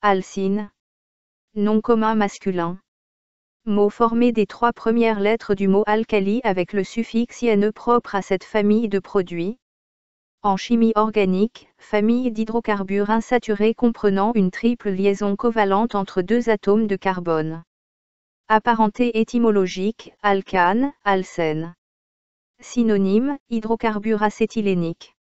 Alcine. Nom commun masculin. Mot formé des trois premières lettres du mot alcali avec le suffixe INE propre à cette famille de produits. En chimie organique, famille d'hydrocarbures insaturés comprenant une triple liaison covalente entre deux atomes de carbone. Apparenté étymologique, alcane, alcène. Synonyme, hydrocarbure acétylénique.